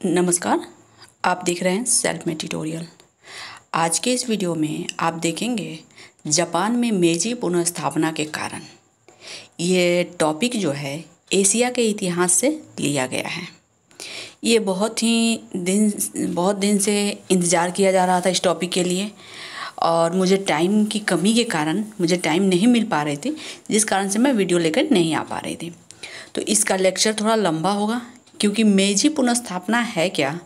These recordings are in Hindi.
नमस्कार, आप देख रहे हैं सेल्फ में ट्यूटोरियल आज के इस वीडियो में आप देखेंगे जापान में मेजी पुनर्स्थापना के कारण। ये टॉपिक जो है, एशिया के इतिहास से लिया गया है। ये बहुत ही दिन, बहुत दिन से इंतज़ार किया जा रहा था इस टॉपिक के लिए और मुझे टाइम की कमी के कारण, मुझे टाइम नहीं मिल पा रही थी, जिस कारण से मैं वीडियो लेकर नहीं आ पा रही थी। तो इसका लेक्चर थोड़ा लंबा होगा क्योंकि मेजी पुनर्स्थापना है क्या?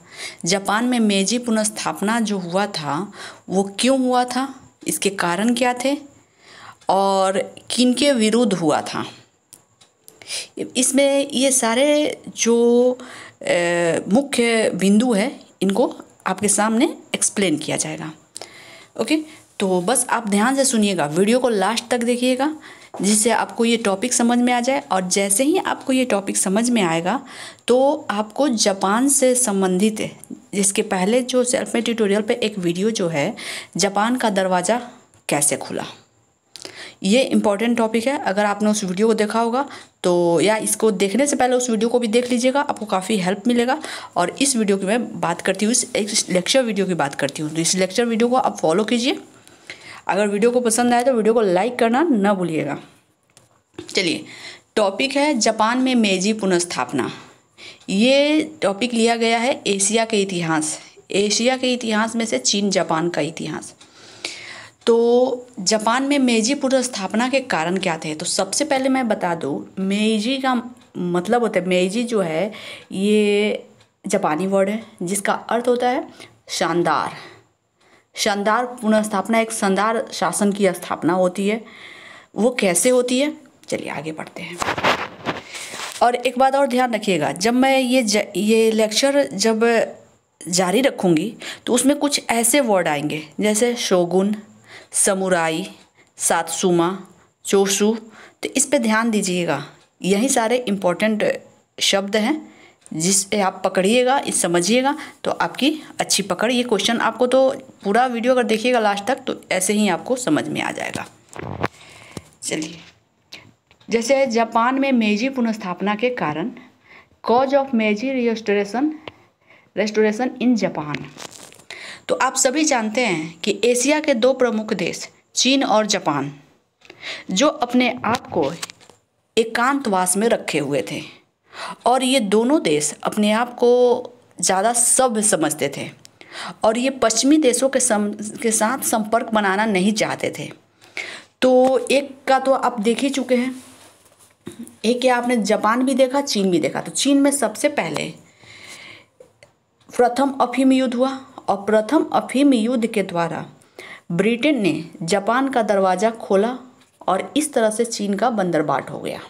जापान में मेजी पुनर्स्थापना जो हुआ था, वो क्यों हुआ था? इसके कारण क्या थे? और किनके विरुद्ध हुआ था? इसमें ये सारे जो मुख्य बिंदु है, इनको आपके सामने एक्सप्लेन किया जाएगा। ओके? तो बस आप ध्यान से सुनिएगा। वीडियो को लास्ट तक देखिएगा। जिससे आपको ये टॉपिक समझ में आ जाए और जैसे ही आपको ये टॉपिक समझ में आएगा तो आपको जापान से संबंधित जिसके पहले जो सेल्फ में ट्यूटोरियल पे एक वीडियो जो है, जापान का दरवाज़ा कैसे खुला? ये इंपॉर्टेंट टॉपिक है। अगर आपने उस वीडियो को देखा होगा तो या इसको देखने से पहले उस वीडियो को भी देख लीजिएगा, आपको काफ़ी हेल्प मिलेगा। और इस वीडियो की मैं बात करती हूँ, इस, एक लेक्चर वीडियो की बात करती हूँ। तो इस लेक्चर वीडियो को आप फॉलो कीजिए। अगर वीडियो को पसंद आए तो वीडियो को लाइक करना ना भूलिएगा। चलिए टॉपिक है जापान में मेजी पुनर्स्थापना। ये टॉपिक लिया गया है एशिया के इतिहास। एशिया के इतिहास में से चीन जापान का इतिहास। तो जापान में मेजी पुनर्स्थापना के कारण क्या थे? तो सबसे पहले मैं बता दूँ, मेजी का मतलब होता है, मेजी जो है, ये जापानी वर्ड है, जिसका अर्थ होता है शानदार। शानदार पुनर्स्थापना, एक शानदार शासन की स्थापना होती है। वो कैसे होती है? चलिए आगे बढ़ते हैं। और एक बात और ध्यान रखिएगा जब मैं ये ज, ये लेक्चर जब जारी रखूँगी तो उसमें कुछ ऐसे वर्ड आएँगे जैसे शोगुन समुराई सातसुमा चोशु तो इस पे ध्यान दीजिएगा यही सारे इम्पोर्टेंट शब्द हैं जिस पे आप पकड़िएगा इस समझिएगा तो आपकी अच्छी पकड़। ये क्वेश्चन आपको तो पूरा वीडियो अगर देखिएगा लास्ट तक तो ऐसे ही आपको समझ में आ जाएगा। चलिए। जैसे जापान में मेजी पुनर्स्थापना के कारण cause of Meiji restoration restoration in Japan तो आप सभी जानते हैं कि एशिया के दो प्रमुख देश, चीन और जापान, जो अपने आप को एकांतवास में रखे हुए थे, और ये दोनों देश अपने आप को ज़्यादा सभ्य समझते थे, और ये पश्चिमी देशों के सम, के साथ संपर्क बनाना नहीं चाहते थे। तो एक का तो आप देख ही चुके हैं एक क्या आपने जापान भी देखा, चीन भी देखा। तो चीन में सबसे पहले प्रथम अफीम युद्ध हुआ और प्रथम अफीम युद्ध के द्वारा ब्रिटेन ने जापान का दरवाज़ा खोला और इस तरह से चीन का बंदरबाट हो गया।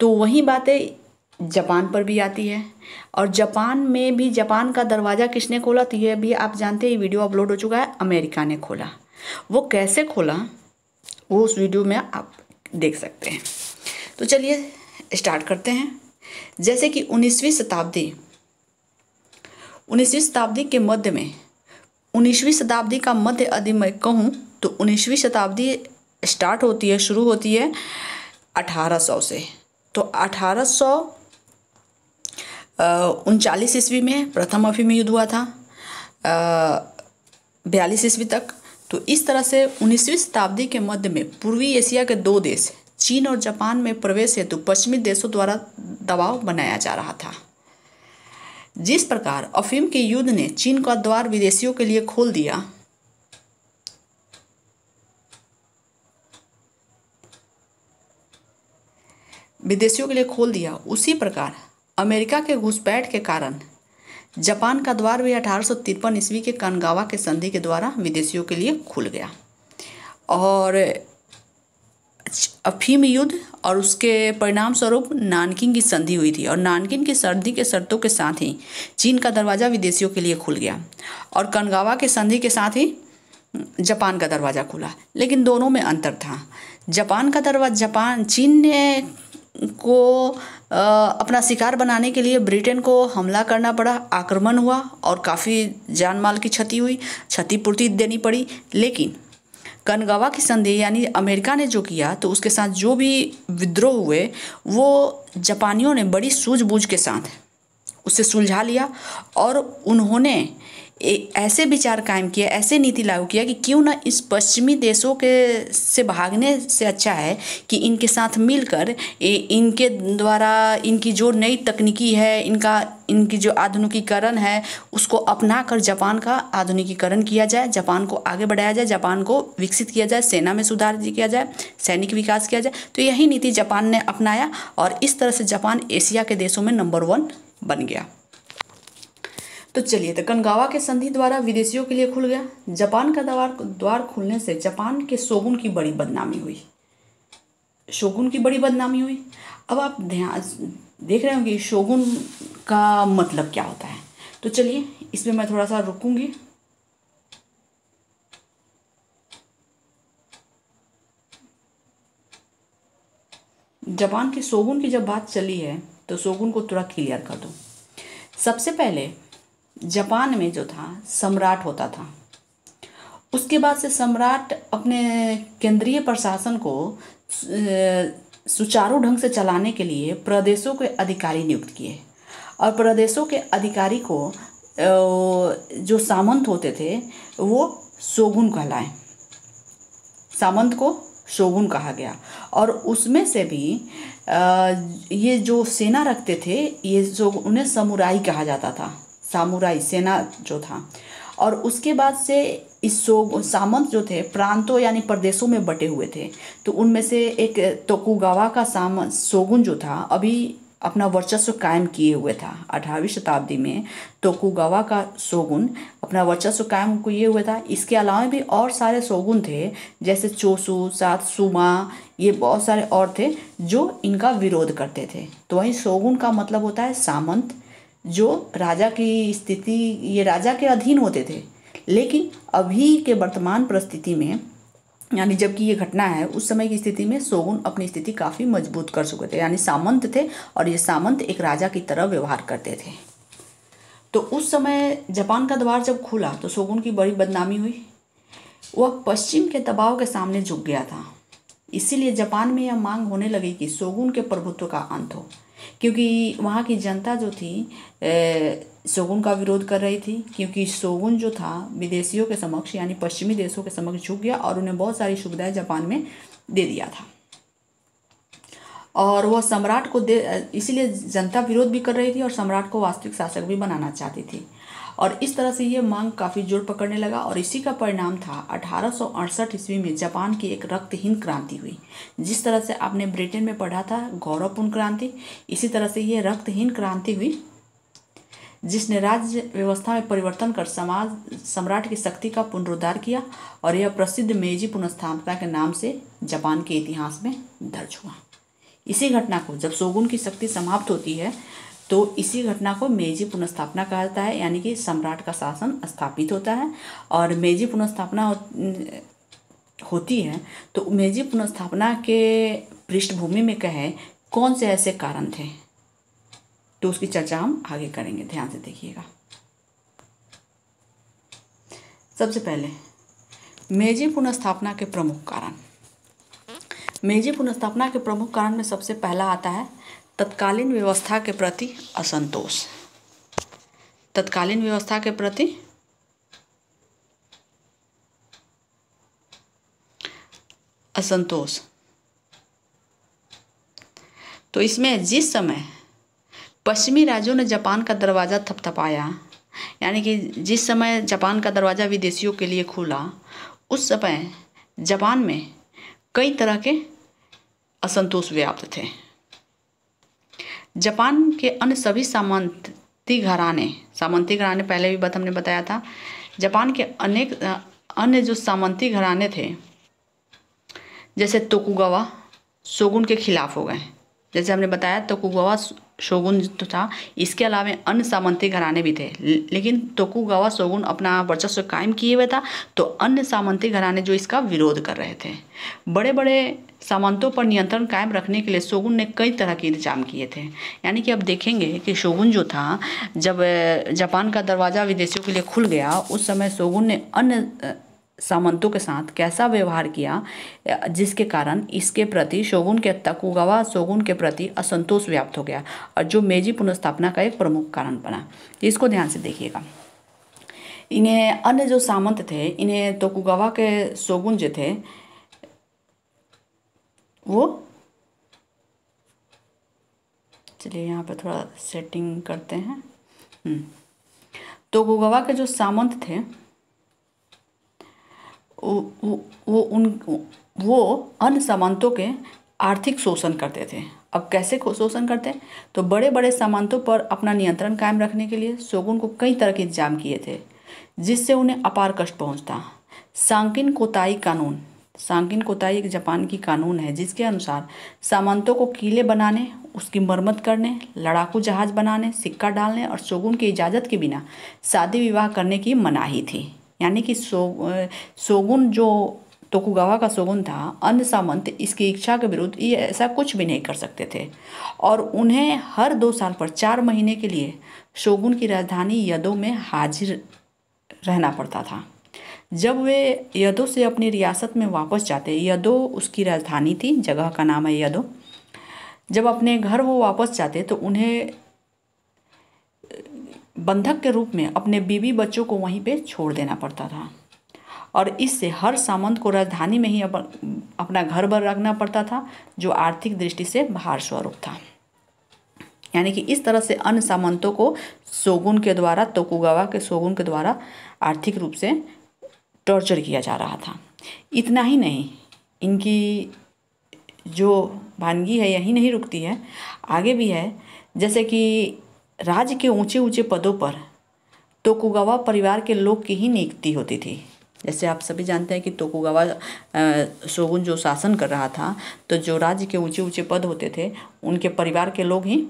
तो वही बातें जापान पर भी आती है और जापान में भी, जापान का दरवाज़ा किसने खोला? तो ये भी आप जानते हैं वीडियो अपलोड हो चुका है, अमेरिका ने खोला। वो कैसे खोला, वो उस वीडियो में आप देख सकते हैं। तो चलिए स्टार्ट करते हैं। जैसे कि उन्नीसवीं शताब्दी उन्नीसवीं शताब्दी के मध्य में, उन्नीसवीं शताब्दी का मध्य यदि मैं कहूँ तो उन्नीसवीं शताब्दी स्टार्ट होती है, शुरू होती है अठारह सौ से। तो अठारह सौ उनचालीस ईस्वी में प्रथम अफीम युद्ध हुआ था बयालीस ईस्वी तक। तो इस तरह से उन्नीसवीं शताब्दी के मध्य में पूर्वी एशिया के दो देश चीन और जापान में प्रवेश हेतु पश्चिमी देशों द्वारा दबाव बनाया जा रहा था। जिस प्रकार अफीम के युद्ध ने चीन का द्वार विदेशियों के लिए खोल दिया। विदेशियों के लिए खोल दिया। उसी प्रकार अमेरिका के घुसपैठ के कारण जापान का द्वार भी अठारह सौ तिरपन ईस्वी के कनगावा के संधि के द्वारा विदेशियों के लिए खुल गया। और अफीम युद्ध और उसके परिणाम स्वरूप नानकिन की संधि हुई थी और नानकिन की संधि के शर्तों के साथ ही चीन का दरवाज़ा विदेशियों के लिए खुल गया और कनगावा के संधि के साथ ही जापान का दरवाज़ा खुला। लेकिन दोनों में अंतर था। जापान का दरवाज़ा जापान चीन ने को आ, अपना शिकार बनाने के लिए ब्रिटेन को हमला करना पड़ा। आक्रमण हुआ और काफ़ी जान माल की क्षति हुई। क्षतिपूर्ति देनी पड़ी। लेकिन कनगवा की संधि, यानी अमेरिका ने जो किया तो उसके साथ जो भी विद्रोह हुए, वो जापानियों ने बड़ी सूझबूझ के साथ उससे सुलझा लिया और उन्होंने ऐसे विचार कायम किया, ऐसे नीति लागू किया कि क्यों ना इस पश्चिमी देशों के से भागने से अच्छा है कि इनके साथ मिलकर इनके द्वारा इनकी जो नई तकनीकी है, इनका, इनकी जो आधुनिकीकरण है, उसको अपना कर जापान का आधुनिकीकरण किया जाए, जापान को आगे बढ़ाया जाए, जापान को विकसित किया जाए, सेना में सुधार किया जाए, सैनिक विकास किया जाए। तो यही नीति जापान ने अपनाया और इस तरह से जापान एशिया के देशों में नंबर वन बन गया। तो चलिए तो कनगावा के संधि द्वारा विदेशियों के लिए खुल गया। जापान का द्वार द्वार खुलने से जापान के शोगुन की बड़ी बदनामी हुई। शोगुन की बड़ी बदनामी हुई। अब आप ध्यान देख रहे होंगे शोगुन का मतलब क्या होता है। तो चलिए, इसमें मैं थोड़ा सा रुकूँगी। जापान के शोगुन की जब बात चली है तो शोगुन को थोड़ा क्लियर कर दो। सबसे पहले जापान में जो था, सम्राट होता था। उसके बाद से सम्राट अपने केंद्रीय प्रशासन को सुचारू ढंग से चलाने के लिए प्रदेशों के अधिकारी नियुक्त किए। और प्रदेशों के अधिकारी को जो सामंत होते थे, वो शोगुन कहलाए। सामंत को शोगुन कहा गया। और उसमें से भी ये जो सेना रखते थे, ये जो उन्हें समुराई कहा जाता था। सामुराई सेना जो था। और उसके बाद से इस सो सामंत जो थे, प्रांतों यानी प्रदेशों में बटे हुए थे। तो उनमें से एक तोकुगावा का सामंत सोगुन जो था, अभी अपना वर्चस्व कायम किए हुए था, अठारहवीं शताब्दी में। तोकुगावा का सोगुन अपना वर्चस्व कायम किए हुए था। इसके अलावा भी और सारे सोगुन थे, जैसे चोसु सात सुमा ये बहुत सारे और थे जो इनका विरोध करते थे। तो वहीं सोगुन का मतलब होता है सामंत। जो राजा की स्थिति, ये राजा के अधीन होते थे। लेकिन अभी के वर्तमान परिस्थिति में, यानी जबकि ये घटना है, उस समय की स्थिति में सोगुन अपनी स्थिति काफ़ी मज़बूत कर चुके थे। यानी सामंत थे और ये सामंत एक राजा की तरह व्यवहार करते थे। तो उस समय जापान का द्वार जब खुला तो सोगुन की बड़ी बदनामी हुई। वह पश्चिम के दबाव के सामने झुक गया था। इसीलिए जापान में यह मांग होने लगी कि सोगुन के प्रभुत्व का अंत हो। क्योंकि वहाँ की जनता जो थी शोगुन का विरोध कर रही थी, क्योंकि शोगुन जो था, विदेशियों के समक्ष, यानी पश्चिमी देशों के समक्ष झुक गया और उन्हें बहुत सारी सुविधाएँ जापान में दे दिया था। और वह सम्राट को दे, इसीलिए जनता विरोध भी कर रही थी और सम्राट को वास्तविक शासक भी बनाना चाहती थी। और इस तरह से ये मांग काफ़ी ज़ोर पकड़ने लगा और इसी का परिणाम था, अठारह सौ अड़सठ ईस्वी में जापान की एक रक्तहीन क्रांति हुई। जिस तरह से आपने ब्रिटेन में पढ़ा था, गौरवपूर्ण क्रांति, इसी तरह से ये रक्तहीन क्रांति हुई, जिसने राज्य व्यवस्था में परिवर्तन कर समाज, सम्राट की शक्ति का पुनरुद्धार किया और यह प्रसिद्ध मेजी पुनस्थापना के नाम से जापान के इतिहास में दर्ज हुआ। इसी घटना को जब सोगुन की शक्ति समाप्त होती है तो इसी घटना को मेजी पुनस्थापना कहा जाता है, यानी कि सम्राट का शासन स्थापित होता है। और मेजी पुनस्थापना होती है तो मेजी पुनस्थापना के पृष्ठभूमि में कहें, कौन से ऐसे कारण थे? तो उसकी चर्चा हम आगे करेंगे, ध्यान से देखिएगा। सबसे पहले, मेजी पुनस्थापना के प्रमुख कारण। मेजी पुनस्थापना के प्रमुख कारण में सबसे पहला आता है तत्कालीन व्यवस्था के प्रति असंतोष। तत्कालीन व्यवस्था के प्रति असंतोष। तो इसमें जिस समय पश्चिमी राज्यों ने जापान का दरवाज़ा थपथपाया, यानी कि जिस समय जापान का दरवाज़ा विदेशियों के लिए खुला, उस समय जापान में कई तरह के असंतोष व्याप्त थे। जापान के अन्य सभी सामंती घराने सामंती घराने पहले भी बात हमने बताया था, जापान के अनेक अन्य जो सामंती घराने थे, जैसे तोकुगावा, शोगुन के खिलाफ हो गए। जैसे हमने बताया, तोकुगावा शोगुन जो था। इसके अलावा अन्य सामंती घराने भी थे। लेकिन तोकुगावा शोगुन अपना वर्चस्व कायम किए हुए था तो अन्य सामंती घराने जो इसका विरोध कर रहे थे। बड़े बड़े सामंतों पर नियंत्रण कायम रखने के लिए शोगुन ने कई तरह के इंतज़ाम किए थे। यानी कि अब देखेंगे कि शोगुन जो था, जब जापान का दरवाज़ा विदेशियों के लिए खुल गया, उस समय शोगुन ने अन्य सामंतों के साथ कैसा व्यवहार किया, जिसके कारण इसके प्रति शोगुन के तकुगावा शोगुन के प्रति असंतोष व्याप्त हो गया और जो मेजी पुनर्स्थापना का एक प्रमुख कारण बना। इसको ध्यान से देखिएगा। इन्हें अन्य जो सामंत थे, इन्हें तोकुगावा के शोगुन जो थे, वो चलिए यहाँ पे थोड़ा सेटिंग करते हैं। तो के जो सामंत थे वो, उन वो अन्य सामंतों के आर्थिक शोषण करते थे। अब कैसे शोषण करते हैं? तो बड़े बड़े सामंतों पर अपना नियंत्रण कायम रखने के लिए शोगुन को कई तरह के इंतज़ाम किए थे जिससे उन्हें अपार कष्ट पहुँचता। सांकिन कोताई कानून सांकिन कोताई एक जापान की कानून है जिसके अनुसार सामंतों को किले बनाने उसकी मरम्मत करने लड़ाकू जहाज़ बनाने सिक्का डालने और शोगुन की इजाज़त के बिना शादी विवाह करने की मनाही थी। यानी कि सो सोगुन जो तोकुगावा का शोगुन था, अन्य सामंत इसकी इच्छा के विरुद्ध ये ऐसा कुछ भी नहीं कर सकते थे। और उन्हें हर दो साल पर चार महीने के लिए शोगुन की राजधानी यदो में हाजिर रहना पड़ता था। जब वे यदो से अपनी रियासत में वापस जाते, यदो उसकी राजधानी थी, जगह का नाम है यदो। जब अपने घर वो वापस जाते तो उन्हें बंधक के रूप में अपने बीवी बच्चों को वहीं पे छोड़ देना पड़ता था। और इससे हर सामंत को राजधानी में ही अप, अपना घर भर रखना पड़ता था जो आर्थिक दृष्टि से भार स्वरूप था। यानी कि इस तरह से अन्य सामंतों को सोगुन के द्वारा तोकुगावा के सोगुन के द्वारा आर्थिक रूप से टॉर्चर किया जा रहा था। इतना ही नहीं इनकी जो वानगी है यही नहीं रुकती है आगे भी है। जैसे कि राज्य के ऊँचे ऊँचे पदों पर तोकुगावा परिवार के लोग की ही नियुक्ति होती थी। जैसे आप सभी जानते हैं कि तोकुगावा शोगुन जो शासन कर रहा था तो जो राज्य के ऊँचे ऊँचे पद होते थे, उनके परिवार के लोग ही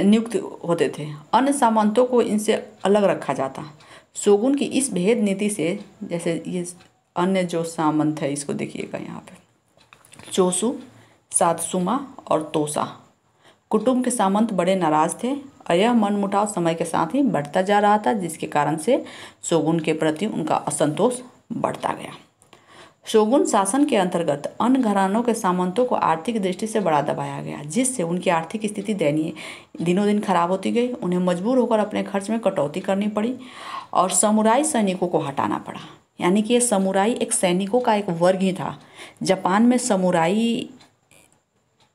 नियुक्त होते थे। अन्य सामंतों को इनसे अलग रखा जाता। शोगुन की इस भेद नीति से, जैसे ये अन्य जो सामंत है, इसको देखिएगा यहाँ पे। चोसु सातसुमा और तोसा। कुटुंब के सामंत बड़े नाराज़ थे और यह मनमुटाव समय के साथ ही बढ़ता जा रहा था, जिसके कारण से शोगुन के प्रति उनका असंतोष बढ़ता गया। शोगुन शासन के अंतर्गत अन्य घरानों के सामंतों को आर्थिक दृष्टि से बड़ा दबाया गया, जिससे उनकी आर्थिक स्थिति दयनीय दिनों दिन खराब होती गई। उन्हें मजबूर होकर अपने खर्च में कटौती करनी पड़ी और समुराई सैनिकों को हटाना पड़ा। यानी कि ये समुराई एक सैनिकों का एक वर्ग ही था। जापान में समुराई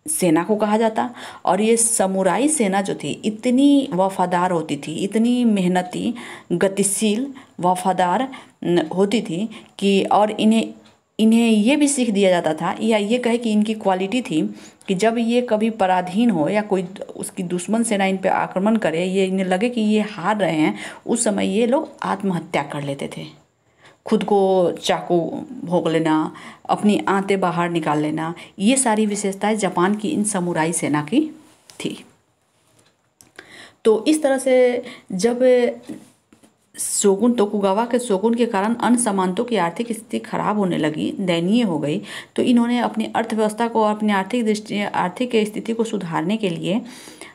सेना को कहा जाता और ये समुराई सेना जो थी, इतनी वफादार होती थी, इतनी मेहनती, गतिशील वफादार होती थी कि और इन्हें इन्हें ये भी सीख दिया जाता था या ये कहे कि इनकी क्वालिटी थी कि जब ये कभी पराधीन हो या कोई उसकी दुश्मन सेना इन पर आक्रमण करे, ये इन्हें लगे कि ये हार रहे हैं, उस समय ये लोग आत्महत्या कर लेते थे। खुद को चाकू भोग लेना, अपनी आंतें बाहर निकाल लेना, ये सारी विशेषताएँ जापान की इन समुराई सेना की थी। तो इस तरह से जब शोगुन तोकुगावा के शोगुन के कारण अन्य सामंतों की आर्थिक स्थिति खराब होने लगी, दयनीय हो गई तो इन्होंने अपनी अर्थव्यवस्था को और अपनी आर्थिक दृष्टि, आर्थिक स्थिति को सुधारने के लिए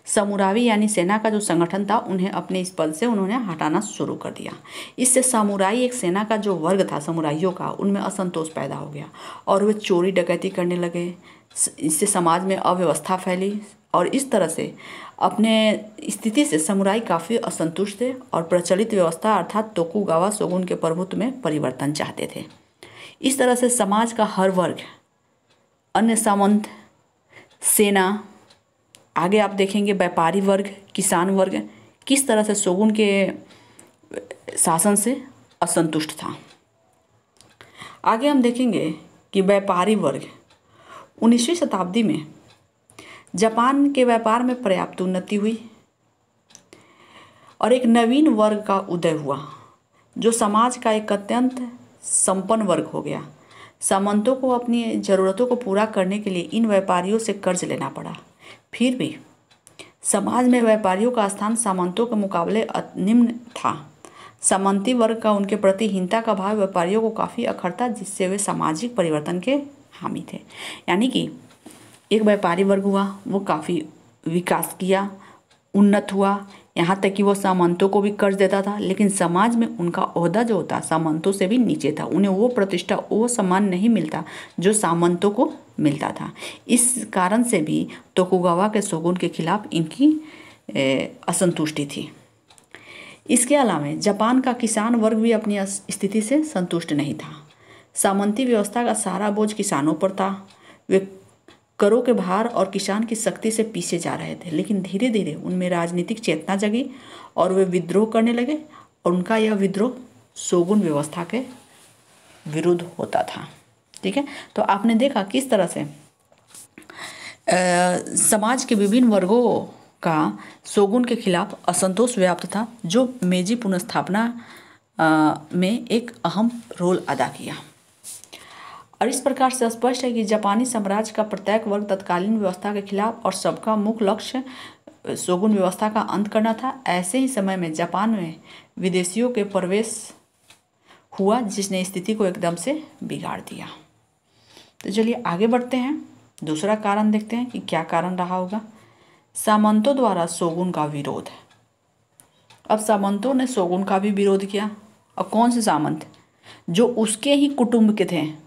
समुरावी यानी सेना का जो संगठन था, उन्हें अपने इस पद से उन्होंने हटाना शुरू कर दिया। इससे समुराई एक सेना का जो वर्ग था, समुराइयों का, उनमें असंतोष पैदा हो गया और वे चोरी डकैती करने लगे। इससे समाज में अव्यवस्था फैली और इस तरह से अपने स्थिति से समुराई काफ़ी असंतुष्ट थे और प्रचलित व्यवस्था अर्थात तोकुगावा सोगुन के प्रभुत्व में परिवर्तन चाहते थे। इस तरह से समाज का हर वर्ग, अन्य सामंत, सेना आगे आप देखेंगे व्यापारी वर्ग, किसान वर्ग, किस तरह से सोगुन के शासन से असंतुष्ट था। आगे हम देखेंगे कि व्यापारी वर्ग, उन्नीसवीं शताब्दी में जापान के व्यापार में पर्याप्त उन्नति हुई और एक नवीन वर्ग का उदय हुआ, जो समाज का एक अत्यंत संपन्न वर्ग हो गया। सामंतों को अपनी ज़रूरतों को पूरा करने के लिए इन व्यापारियों से कर्ज लेना पड़ा। फिर भी समाज में व्यापारियों का स्थान सामंतों के मुकाबले निम्न था। सामंती वर्ग का उनके प्रति हिंता का भाव व्यापारियों को काफ़ी अखरता, जिससे वे सामाजिक परिवर्तन के हामी थे। यानी कि एक व्यापारी वर्ग हुआ, वो काफ़ी विकास किया, उन्नत हुआ यहाँ तक कि वो सामंतों को भी कर्ज देता था, लेकिन समाज में उनका अहदा जो होता, सामंतों से भी नीचे था। उन्हें वो प्रतिष्ठा, वो सम्मान नहीं मिलता जो सामंतों को मिलता था। इस कारण से भी तोकुगावा के शोगुन के खिलाफ इनकी असंतुष्टि थी। इसके अलावा जापान का किसान वर्ग भी अपनी स्थिति से संतुष्ट नहीं था। सामंती व्यवस्था का सारा बोझ किसानों पर था। वे करों के भार और किसान की शक्ति से पीछे जा रहे थे लेकिन धीरे धीरे उनमें राजनीतिक चेतना जगी और वे विद्रोह करने लगे और उनका यह विद्रोह सोगुन व्यवस्था के विरुद्ध होता था। ठीक है? तो आपने देखा किस तरह से आ, समाज के विभिन्न वर्गों का सोगुन के खिलाफ असंतोष व्याप्त था जो मेजी पुनर्स्थापना में एक अहम रोल अदा किया। और इस प्रकार से स्पष्ट है कि जापानी साम्राज्य का प्रत्येक वर्ग तत्कालीन व्यवस्था के खिलाफ और सबका मुख्य लक्ष्य सोगुन व्यवस्था का अंत करना था। ऐसे ही समय में जापान में विदेशियों के प्रवेश हुआ, जिसने स्थिति को एकदम से बिगाड़ दिया। तो चलिए आगे बढ़ते हैं। दूसरा कारण देखते हैं कि क्या कारण रहा होगा। सामंतों द्वारा सोगुन का विरोध। अब सामंतों ने सोगुन का भी विरोध किया। और कौन से सामंत? जो उसके ही कुटुंब के थे।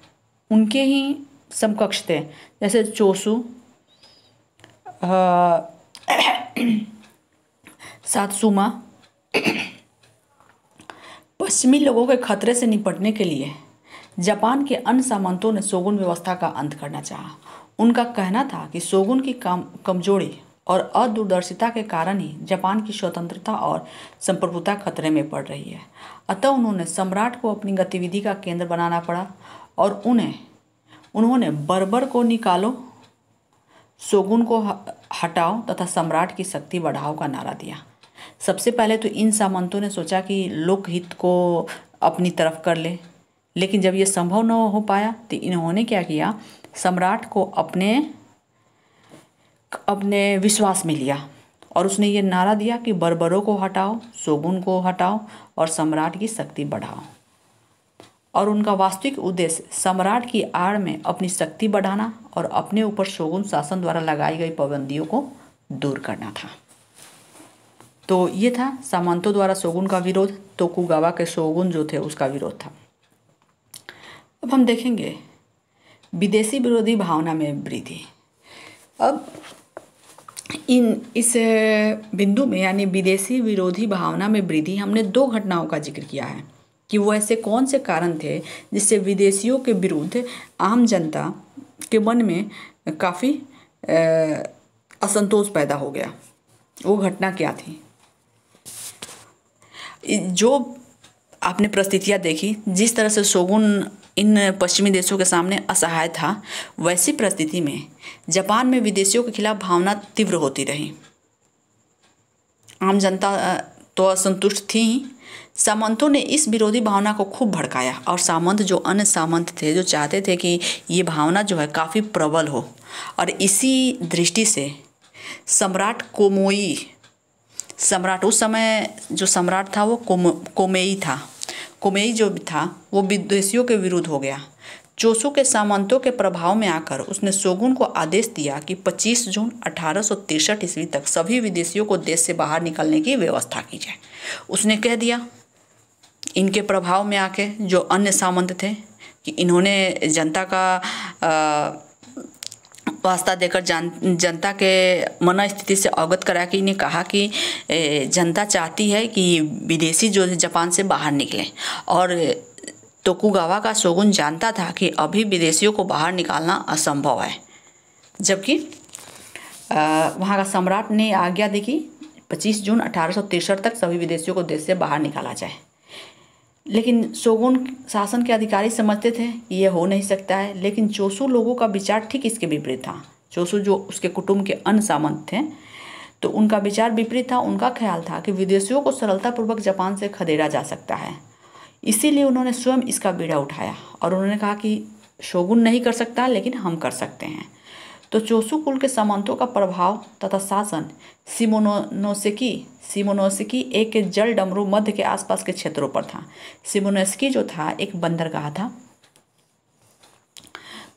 उनके ही समकक्ष थे। जैसे चोसू सातसुमा, पश्चिमी लोगों के खतरे से निपटने के लिए जापान के अन्य सामंतों ने सोगुन व्यवस्था का अंत करना चाहा। उनका कहना था कि सोगुन की काम, कमज़ोरी और अदूरदर्शिता के कारण ही जापान की स्वतंत्रता और संप्रभुता खतरे में पड़ रही है। अतः उन्होंने सम्राट को अपनी गतिविधि का केंद्र बनाना पड़ा और उन्हें, उन्होंने बर्बर को निकालो शोगुन को हटाओ तथा सम्राट की शक्ति बढ़ाओ का नारा दिया। सबसे पहले तो इन सामंतों ने सोचा कि लोकहित को अपनी तरफ़ कर ले, लेकिन जब ये संभव न हो पाया तो इन्होंने क्या किया? सम्राट को अपने अपने विश्वास में लिया और उसने ये नारा दिया कि बर्बरों को हटाओ शोगुन को हटाओ और सम्राट की शक्ति बढ़ाओ। और उनका वास्तविक उद्देश्य सम्राट की आड़ में अपनी शक्ति बढ़ाना और अपने ऊपर शोगुन शासन द्वारा लगाई गई पाबंदियों को दूर करना था। तो ये था सामंतों द्वारा शोगुन का विरोध तो तोकुगावा के शोगुन जो थे उसका विरोध था। अब हम देखेंगे विदेशी विरोधी भावना में वृद्धि। अब इन इस बिंदु में यानी विदेशी विरोधी भावना में वृद्धि, हमने दो घटनाओं का ज़िक्र किया है। कि वो ऐसे कौन से कारण थे जिससे विदेशियों के विरुद्ध आम जनता के मन में काफ़ी असंतोष पैदा हो गया। वो घटना क्या थी? जो आपने परिस्थितियाँ देखी, जिस तरह से शोगुन इन पश्चिमी देशों के सामने असहाय था, वैसी परिस्थिति में जापान में विदेशियों के खिलाफ भावना तीव्र होती रही। आम जनता तो असंतुष्ट थी सामंतों ने इस विरोधी भावना को खूब भड़काया और सामंत जो अन्य सामंत थे, जो चाहते थे कि ये भावना जो है काफ़ी प्रबल हो। और इसी दृष्टि से सम्राट कोमोई, सम्राट उस समय जो सम्राट था वो कोम, कोमेई था। कोमेई जो था, वो विदेशियों के विरुद्ध हो गया। चोसू के सामंतों के प्रभाव में आकर उसने सोगुन को आदेश दिया कि 25 जून अठारह ईस्वी तक सभी विदेशियों को देश से बाहर निकलने की व्यवस्था की जाए। उसने कह दिया इनके प्रभाव में आके जो अन्य सामंत थे कि इन्होंने जनता का वास्ता देकर जन, जनता के मन स्थिति से अवगत करा कि इन्हें कहा कि जनता चाहती है कि विदेशी जो जापान से बाहर निकले। और तोकुगावा का शोगुन जानता था कि अभी विदेशियों को बाहर निकालना असंभव है। जबकि वहाँ का सम्राट ने आज्ञा दी कि 25 जून अठारह तक सभी विदेशियों को देश से बाहर निकाला जाए। लेकिन शोगुन शासन के अधिकारी समझते थे कि यह हो नहीं सकता है, लेकिन चोसू लोगों का विचार ठीक इसके विपरीत था। चोसू जो उसके कुटुंब के अन्य सामंत थे तो उनका विचार विपरीत था। उनका ख्याल था कि विदेशियों को सरलतापूर्वक जापान से खदेड़ा जा सकता है। इसीलिए उन्होंने स्वयं इसका बीड़ा उठाया और उन्होंने कहा कि शोगुन नहीं कर सकता, लेकिन हम कर सकते हैं। तो चोसु कुल के सामंतों का प्रभाव तथा शासन सिमोनोसेकी सिमोनोस्की एक जल डमरू मध्य के आसपास के क्षेत्रों पर था। सिमोनोस्की जो था, एक बंदरगाह था।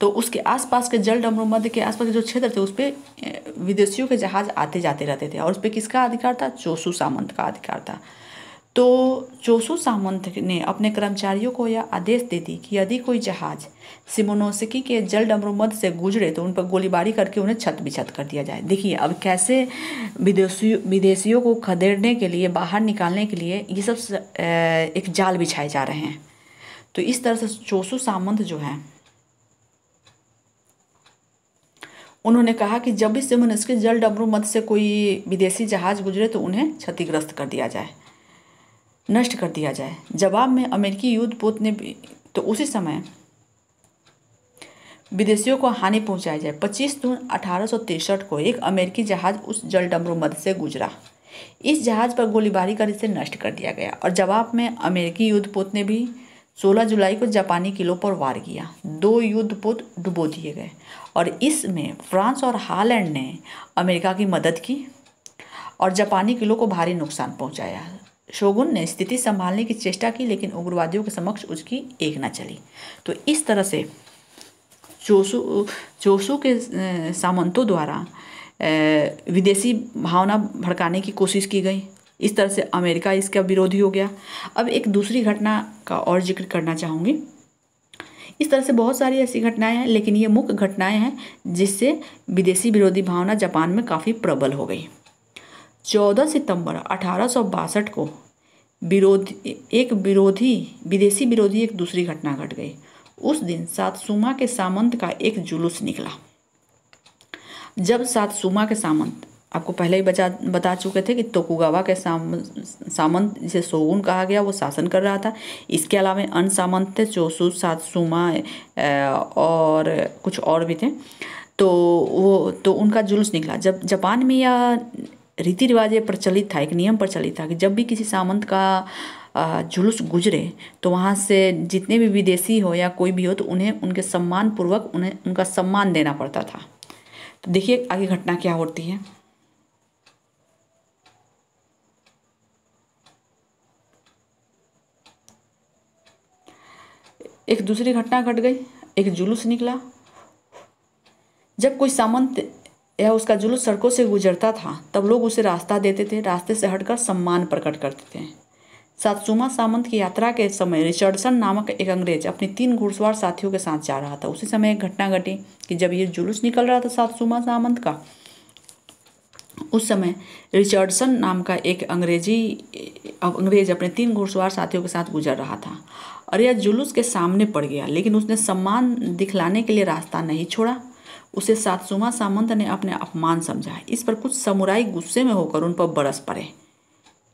तो उसके आसपास के जल डमरू मध्य के आसपास के जो क्षेत्र थे, उस पर विदेशियों के जहाज़ आते जाते रहते थे। और उस पर किसका अधिकार था? चोसू सामंत का अधिकार था। तो चोसू सामंत ने अपने कर्मचारियों को यह आदेश दे दी कि यदि कोई जहाज़ सिमोनोसिकी के जल डमरूमद से गुजरे तो उन पर गोलीबारी करके उन्हें छत बिछत कर दिया जाए। देखिए, अब कैसे विदेशी, विदेशियों को खदेड़ने के लिए, बाहर निकालने के लिए ये सब एक जाल बिछाए जा रहे हैं। तो इस तरह से चोसू सामंत जो है, उन्होंने कहा कि जब भी सिमोनोसिकी जल डमरू से कोई विदेशी जहाज़ गुजरे तो उन्हें क्षतिग्रस्त कर दिया जाए। नष्ट कर दिया जाए। जवाब में अमेरिकी युद्ध पोत ने भी तो उसी समय विदेशियों को हानि पहुंचाई जाए। 25 जून अठारह को एक अमेरिकी जहाज़ उस जल डमरू मध्य से गुजरा। इस जहाज़ पर गोलीबारी कर इसे नष्ट कर दिया गया और जवाब में अमेरिकी युद्धपोत ने भी 16 जुलाई को जापानी किलों पर वार किया। दो युद्धपोत डुबो दिए गए और इसमें फ्रांस और हालैंड ने अमेरिका की मदद की और जापानी किलों को भारी नुकसान पहुँचाया। शोगुन ने स्थिति संभालने की चेष्टा की, लेकिन उग्रवादियों के समक्ष उसकी एक न चली। तो इस तरह से चोसू चोसू के सामंतों द्वारा विदेशी भावना भड़काने की कोशिश की गई। इस तरह से अमेरिका इसका विरोधी हो गया। अब एक दूसरी घटना का और ज़िक्र करना चाहूँगी। इस तरह से बहुत सारी ऐसी घटनाएँ हैं, लेकिन ये मुख्य घटनाएँ हैं, जिससे विदेशी विरोधी भावना जापान में काफ़ी प्रबल हो गई। चौदह सितंबर अठारह सौ बासठ को विरोधी एक विरोधी विदेशी विरोधी एक दूसरी घटना घट गई। उस दिन सातसुमा के सामंत का एक जुलूस निकला। जब सातसुमा के सामंत आपको पहले ही बचा बता चुके थे कि तोकुगावा के साम, सामंत जिसे सोगुन कहा गया वो शासन कर रहा था। इसके अलावा अन्य सामंत थे चोसू सातसुमा और कुछ और भी थे। तो वो तो उनका जुलूस निकला। जब जापान में यह रीति रिवाज प्रचलित था, एक नियम प्रचलित था कि जब भी किसी सामंत का जुलूस गुजरे तो वहाँ से जितने भी विदेशी हो या कोई भी हो तो उन्हें उनके सम्मान पूर्वक उन्हें उनका सम्मान देना पड़ता था। तो देखिए आगे घटना क्या होती है। एक दूसरी घटना घट गई, एक जुलूस निकला। जब कोई सामंत या उसका जुलूस सड़कों से गुजरता था, तब लोग उसे रास्ता देते थे, रास्ते से हटकर सम्मान प्रकट करते थे। सातसुमा सामंत की यात्रा के समय रिचर्डसन नामक एक अंग्रेज़ अपनी तीन घुड़सवार साथियों के साथ जा रहा था। उसी समय एक घटना घटी कि जब ये जुलूस निकल रहा था सातसुमा सामंत का, उस समय रिचर्डसन नाम का एक अंग्रेज़ी, अंग्रेज़ अपने तीन घुड़सवार साथियों के साथ गुजर रहा था और यह जुलूस के सामने पड़ गया, लेकिन उसने सम्मान दिखलाने के लिए रास्ता नहीं छोड़ा। उसे सातसुमा सामंत ने अपने अपमान समझा। इस पर कुछ समुराई गुस्से में होकर उन पर बरस पड़े।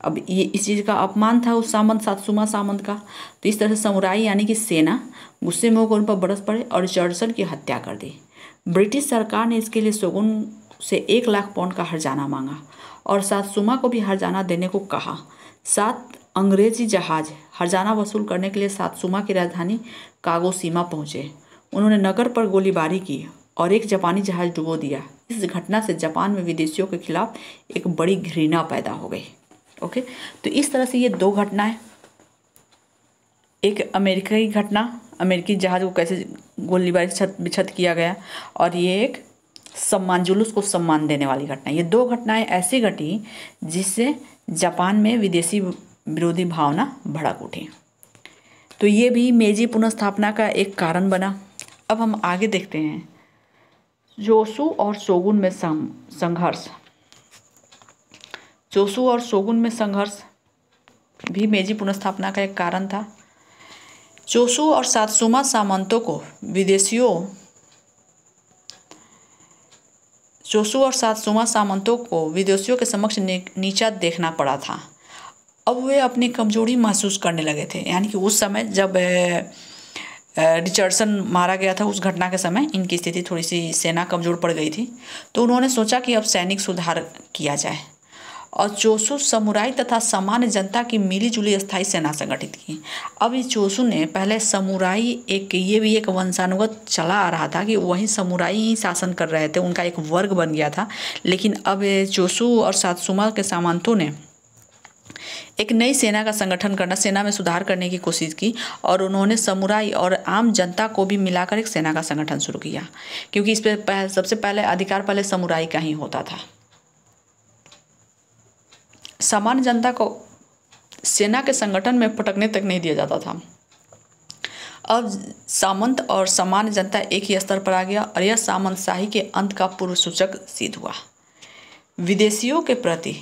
अब ये इस चीज़ का अपमान था उस सामंत, सातसुमा सामंत का? तो इस तरह से समुराई यानी कि सेना गुस्से में होकर उन पर बरस पड़े और रिचर्डसन की हत्या कर दी। ब्रिटिश सरकार ने इसके लिए सोगुन से एक लाख पाउंड का हरजाना मांगा और सातसुमा को भी हरजाना देने को कहा। सात अंग्रेज़ी जहाज़ हरजाना वसूल करने के लिए सातसुमा की राजधानी कागोसीमा पहुँचे। उन्होंने नगर पर गोलीबारी की और एक जापानी जहाज़ डुबो दिया। इस घटना से जापान में विदेशियों के खिलाफ एक बड़ी घृणा पैदा हो गई। ओके? तो इस तरह से ये दो घटनाएँ एक अमेरिका घटना, अमेरिकी जहाज़ को कैसे गोलीबारी छत बिछत किया गया और ये एक सम्मान, जुलूस को सम्मान देने वाली घटना। ये दो घटनाएँ ऐसी घटी जिससे जापान में विदेशी विरोधी भावना भड़क उठी। तो ये भी मेजी पुनर्स्थापना का एक कारण बना। अब हम आगे देखते हैं। जोसु और सोगुन में संघर्ष। जोसु और सोगुन में संघर्ष भी मेजी पुनर्स्थापना का एक कारण था। चोसु और सातसुमा सामंतों को विदेशियों चोसु और सातसुमा सामंतों को विदेशियों के समक्ष नीचा देखना पड़ा था। अब वे अपनी कमज़ोरी महसूस करने लगे थे, यानी कि उस समय जब रिचर्डसन मारा गया था उस घटना के समय। इनकी स्थिति थोड़ी सी सेना कमज़ोर पड़ गई थी। तो उन्होंने सोचा कि अब सैनिक सुधार किया जाए। और चोसू समुराई तथा सामान्य जनता की मिली जुली स्थायी सेना संगठित की। अब इस चोसू ने पहले समुराई एक, ये भी एक वंशानुगत चला आ रहा था कि वहीं समुराई ही शासन कर रहे थे, उनका एक वर्ग बन गया था। लेकिन अब चोसू और सातसुमा के सामंतों ने एक नई सेना का संगठन करना सेना में सुधार करने की कोशिश की और उन्होंने समुराई और आम जनता को भी मिलाकर एक सेना का संगठन शुरू किया क्योंकि इस पर पह, सबसे पहले अधिकार पहले समुराई का ही होता था। सामान्य जनता को सेना के संगठन में पटकने तक नहीं दिया जाता था। अब सामंत और सामान्य जनता एक ही स्तर पर आ गया और यह सामंतशाही के अंत का पूर्व सूचक सिद्ध हुआ। विदेशियों के प्रति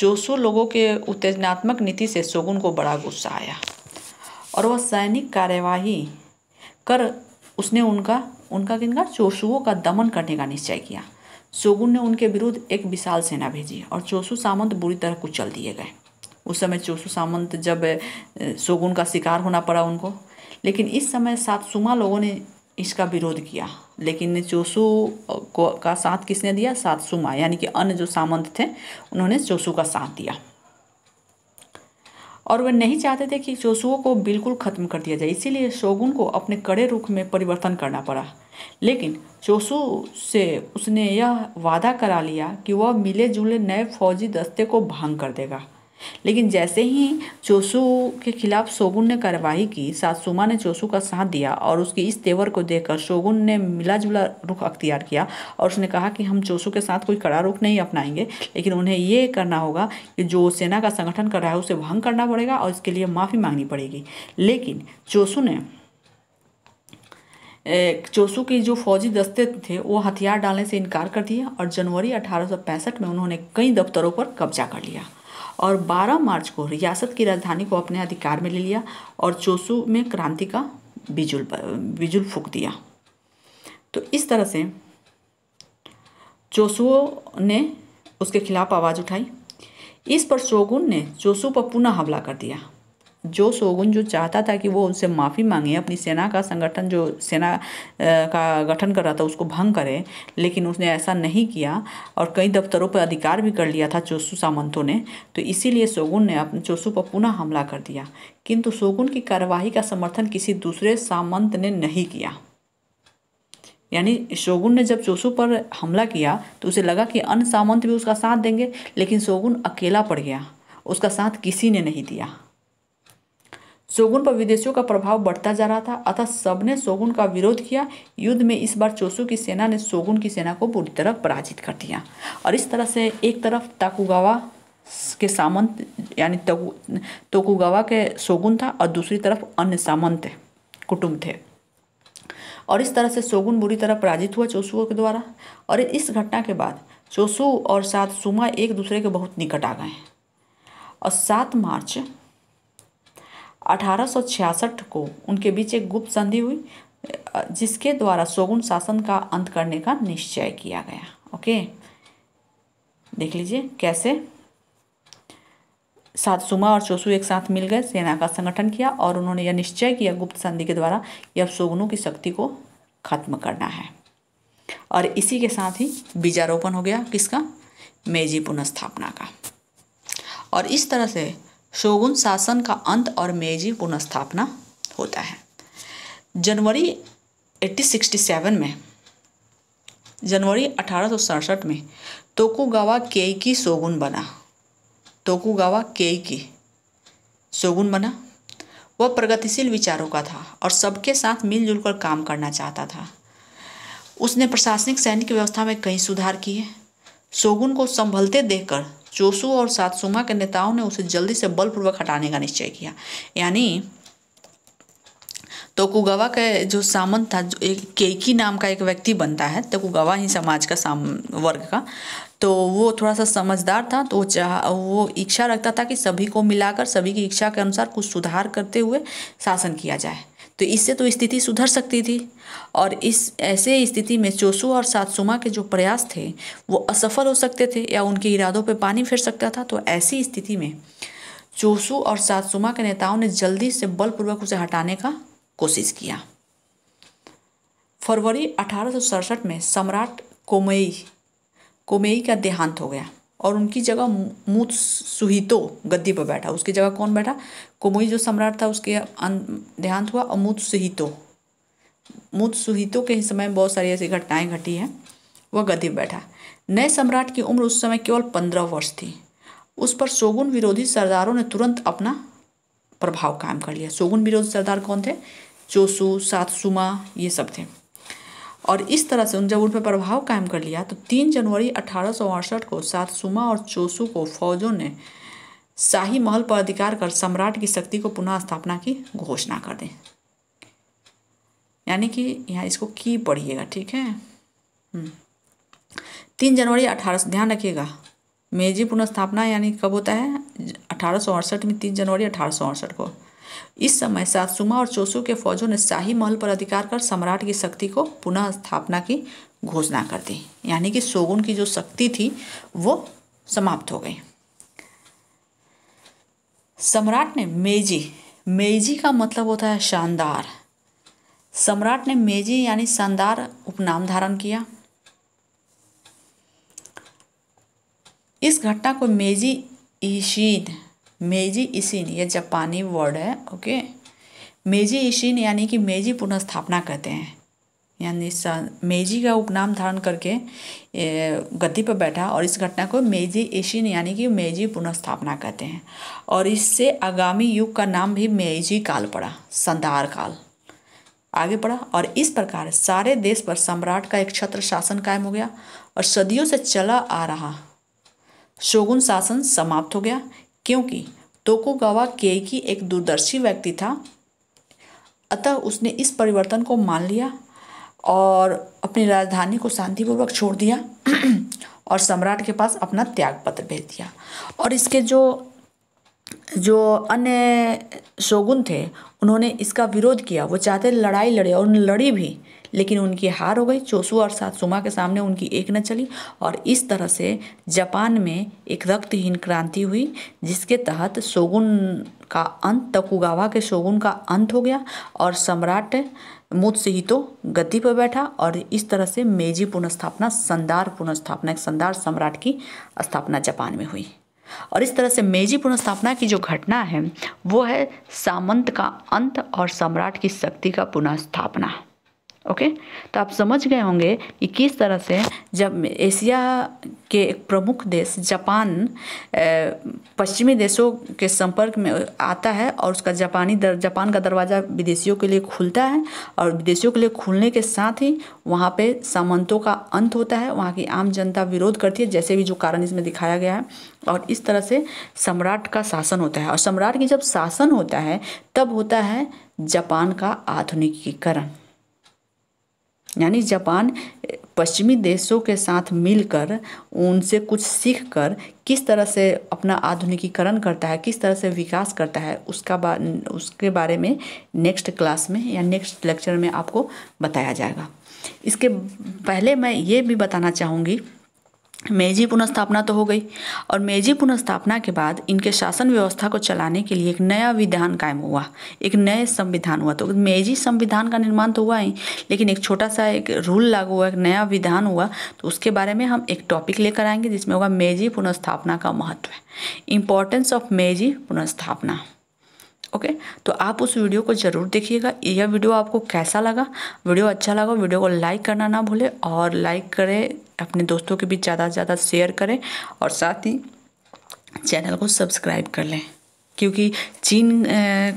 चोसू लोगों के उत्तेजनात्मक नीति से शोगुन को बड़ा गुस्सा आया और वह सैनिक कार्यवाही कर उसने उनका उनका किनका? चोसुओं का दमन करने का निश्चय किया। शोगुन ने उनके विरुद्ध एक विशाल सेना भेजी और चोसू सामंत बुरी तरह कुचल दिए गए। उस समय चोसू सामंत जब शोगुन का शिकार होना पड़ा उनको, लेकिन इस समय सातसुमा लोगों ने इसका विरोध किया। लेकिन चोसू को, का साथ किसने दिया? सातसुमा यानी कि अन्य जो सामंत थे, उन्होंने चोसू का साथ दिया। और वे नहीं चाहते थे कि चोसुओं को बिल्कुल खत्म कर दिया जाए, इसीलिए शोगुन को अपने कड़े रुख में परिवर्तन करना पड़ा। लेकिन चोसू से उसने यह वादा करा लिया कि वह मिले जुले नए फौजी दस्ते को भाँग कर देगा। लेकिन जैसे ही चोसू के खिलाफ शोगुन ने कार्रवाई की, सातसुमा ने चोसू का साथ दिया और उसके इस तेवर को देखकर शोगुन ने मिला जुला रुख अख्तियार किया और उसने कहा कि हम चोसू के साथ कोई कड़ा रुख नहीं अपनाएँगे, लेकिन उन्हें ये करना होगा कि जो सेना का संगठन कर रहा है उसे भंग करना पड़ेगा और इसके लिए माफ़ी मांगनी पड़ेगी। लेकिन चोसू ने चोसू की जो फौजी दस्ते थे, वो हथियार डालने से इनकार कर दिया और जनवरी अठारह सौ पैंसठ में उन्होंने कई दफ्तरों पर कब्जा कर लिया। और 12 मार्च को रियासत की राजधानी को अपने अधिकार में ले लिया और चोसू में क्रांति का बिजुल बिजुल फूक दिया। तो इस तरह से चोसुओं ने उसके खिलाफ आवाज़ उठाई। इस पर शोगुन ने चोसू पर पुनः हमला कर दिया। जो शोगुन जो चाहता था कि वो उनसे माफ़ी मांगे, अपनी सेना का संगठन जो सेना का गठन कर रहा था उसको भंग करे, लेकिन उसने ऐसा नहीं किया और कई दफ्तरों पर अधिकार भी कर लिया था चोसू सामंतों ने। तो इसीलिए शोगुन ने अपने, चोसू पर पुनः हमला कर दिया। किंतु शोगुन की कार्यवाही का समर्थन किसी दूसरे सामंत ने नहीं किया। यानी शोगुन ने जब चोसू पर हमला किया तो उसे लगा कि अन्य सामंत भी उसका साथ देंगे, लेकिन शोगुन अकेला पड़ गया। उसका साथ किसी ने नहीं दिया। शोगुन पर विदेशियों का प्रभाव बढ़ता जा रहा था। अतः सबने शोगुन का विरोध किया। युद्ध में इस बार चोसू की सेना ने शोगुन की सेना को बुरी तरह पराजित कर दिया। और इस तरह से एक तरफ़ ताकुगावा के सामंत, यानी तोकुगावा के शोगुन था और दूसरी तरफ़ अन्य सामंत कुटुंब थे। और इस तरह से शोगुन बुरी तरह पराजित हुआ चोसुओं के द्वारा। और इस घटना के बाद चोसू और सात सुमा एक दूसरे के बहुत निकट आ गए। और सात मार्च 1866 को उनके बीच एक गुप्त संधि हुई, जिसके द्वारा शोगुन शासन का अंत करने का निश्चय किया गया। ओके? देख लीजिए कैसे। सातसुमा और चोसू एक साथ मिल गए, सेना का संगठन किया और उन्होंने यह निश्चय किया गुप्त संधि के द्वारा कि अब शोगुनों की शक्ति को खत्म करना है। और इसी के साथ ही बीजारोपण हो गया किसका? मेजी पुनस्थापना का। और इस तरह से शोगुन शासन का अंत और मेजी पुनस्थापना होता है। जनवरी 1867 में, जनवरी अठारह सौ सड़सठ में तोकुगावा केईकी शोगुन बना। तोकुगावा केईकी शोगुन बना। वह प्रगतिशील विचारों का था और सबके साथ मिलजुल कर काम करना चाहता था। उसने प्रशासनिक सैनिक व्यवस्था में कई सुधार किए। शोगुन को संभलते देखकर चोसू और सातसुमा के नेताओं ने उसे जल्दी से बलपूर्वक हटाने का निश्चय किया। यानी तोकुगवा का जो सामंत था, जो एक केकी नाम का एक व्यक्ति बनता है, तोकुगवा ही समाज का साम, वर्ग का तो वो थोड़ा सा समझदार था तो वो चाह, वो इच्छा रखता था कि सभी को मिलाकर, सभी की इच्छा के अनुसार कुछ सुधार करते हुए शासन किया जाए। तो इससे तो स्थिति सुधर सकती थी। और इस ऐसे स्थिति में चोसू और सातसुमा के जो प्रयास थे, वो असफल हो सकते थे या उनके इरादों पर पानी फिर सकता था। तो ऐसी स्थिति में चोसू और सातसुमा के नेताओं ने जल्दी से बलपूर्वक उसे हटाने का कोशिश किया। फरवरी अठारह सौ सड़सठ में सम्राट कोमई, कोमेई का देहांत हो गया। और उनकी जगह मूत सुहितो गद्दी पर बैठा। उसकी जगह कौन बैठा? कुमुई जो सम्राट था, उसके देहांत हुआ और मूत सुहितो। मूत सुहितो के समय में बहुत सारी ऐसी घटनाएँ घटी हैं। वह गद्दी पर बैठा। नए सम्राट की उम्र उस समय केवल पंद्रह वर्ष थी। उस पर शोगुन विरोधी सरदारों ने तुरंत अपना प्रभाव कायम कर लिया। शोगुन विरोधी सरदार कौन थे? चोसू, सातसुमा, ये सब थे। और इस तरह से उन जब उन पर प्रभाव कायम कर लिया तो तीन जनवरी अठारह सौ अड़सठ को सातसुमा और चोसू को फौजों ने शाही महल पर अधिकार कर सम्राट की शक्ति को पुनः स्थापना की घोषणा कर दें। यानी कि यहाँ इसको की पढ़िएगा, ठीक है? तीन जनवरी अठारह, ध्यान रखिएगा, मेजी पुनर्स्थापना यानी कब होता है? अठारह सौ अड़सठ में तीन जनवरी अठारह सौ अड़सठ को। इस समय सातसुमा और चोसू के फौजों ने शाही महल पर अधिकार कर सम्राट की शक्ति को पुनः स्थापना की घोषणा कर दी। यानी कि सोगुन की जो शक्ति थी, वो समाप्त हो गई। सम्राट ने मेजी मेजी का मतलब होता है शानदार। सम्राट ने मेजी यानी शानदार उपनाम धारण किया। इस घटना को मेजी ईशीन मेजी इशिन, ये जापानी वर्ड है ओके मेजी इशिन यानी कि मेजी पुनर्स्थापना कहते हैं। यानी मेजी का उपनाम धारण करके गद्दी पर बैठा और इस घटना को मेजी एशियन यानी कि मेजी पुनर्स्थापना कहते हैं। और इससे आगामी युग का नाम भी मेजी काल पड़ा संदार काल। आगे बढ़ा और इस प्रकार सारे देश पर सम्राट का एक छत्र शासन कायम हो गया और सदियों से चला आ रहा। शोगुन शासन समाप्त हो गया। क्योंकि तोकुगावा केकी एक दूरदर्शी व्यक्ति था। अतः उसने इस परिवर्तन को मान लिया और अपनी राजधानी को शांतिपूर्वक छोड़ दिया और सम्राट के पास अपना त्याग पत्र भेज दिया। और इसके जो जो अन्य शोगुन थे, उन्होंने इसका विरोध किया। वो चाहते लड़ाई लड़े और लड़ी भी लेकिन उनकी हार हो गई। चोसू और सातसुमा के सामने उनकी एक न चली और इस तरह से जापान में एक रक्तहीन क्रांति हुई, जिसके तहत शोगुन का अंत, तकुगावा के शोगुन का अंत हो गया और सम्राट मुत्सहितो गद्दी पर बैठा और इस तरह से मेजी पुनर्स्थापना, संदार पुनर्स्थापना, एक संदार सम्राट की स्थापना जापान में हुई। और इस तरह से मेजी पुनर्स्थापना की जो घटना है, वो है सामंत का अंत और सम्राट की शक्ति का पुनः स्थापना ओके तो आप समझ गए होंगे कि किस तरह से जब एशिया के एक प्रमुख देश जापान पश्चिमी देशों के संपर्क में आता है और उसका जापानी दर, जापान का दरवाज़ा विदेशियों के लिए खुलता है और विदेशियों के लिए खुलने के साथ ही वहाँ पे सामंतों का अंत होता है, वहाँ की आम जनता विरोध करती है, जैसे भी जो कारण इसमें दिखाया गया है। और इस तरह से सम्राट का शासन होता है और सम्राट की जब शासन होता है, तब होता है जापान का आधुनिकीकरण। यानी जापान पश्चिमी देशों के साथ मिलकर उनसे कुछ सीखकर किस तरह से अपना आधुनिकीकरण करता है, किस तरह से विकास करता है, उसका बा, उसके बारे में नेक्स्ट क्लास में या नेक्स्ट लेक्चर में आपको बताया जाएगा। इसके पहले मैं ये भी बताना चाहूँगी मेजी पुनर्स्थापना तो हो गई और मेजी पुनर्स्थापना के बाद इनके शासन व्यवस्था को चलाने के लिए एक नया विधान कायम हुआ, एक नए संविधान हुआ। तो मेजी संविधान का निर्माण तो हुआ ही, लेकिन एक छोटा सा एक रूल लागू हुआ, एक नया विधान हुआ तो उसके बारे में हम एक टॉपिक लेकर आएँगे जिसमें होगा मेजी पुनर्स्थापना का महत्व इम्पोर्टेंस ऑफ़ मेजी पुनर्स्थापना। Okay okay? तो आप उस वीडियो को ज़रूर देखिएगा। यह वीडियो आपको कैसा लगा? वीडियो अच्छा लगा वीडियो को लाइक करना ना भूले और लाइक करें अपने दोस्तों के बीच ज़्यादा से ज़्यादा शेयर करें और साथ ही चैनल को सब्सक्राइब कर लें। क्योंकि चीन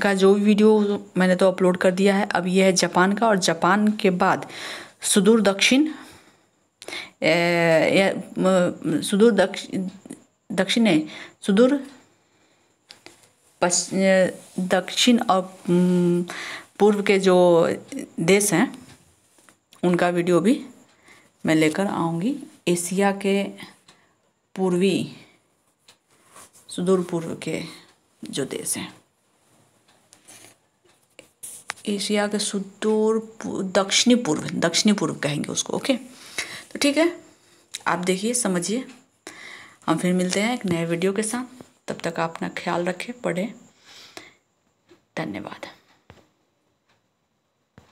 का जो भी वीडियो मैंने तो अपलोड कर दिया है, अब यह है जापान का और जापान के बाद सुदूर दक्षिण सुदूर दक्षिण दक्षिण है सुदूर दक्षिण और पूर्व के जो देश हैं, उनका वीडियो भी मैं लेकर आऊँगी एशिया के पूर्वी, सुदूर पूर्व के जो देश हैं। एशिया के सुदूर दक्षिणी पूर्व दक्षिणी पूर्व कहेंगे उसको, ओके? तो ठीक है, आप देखिए, समझिए। हम फिर मिलते हैं एक नए वीडियो के साथ। तब तक आप अपना ख्याल रखें, पढ़ें। धन्यवाद।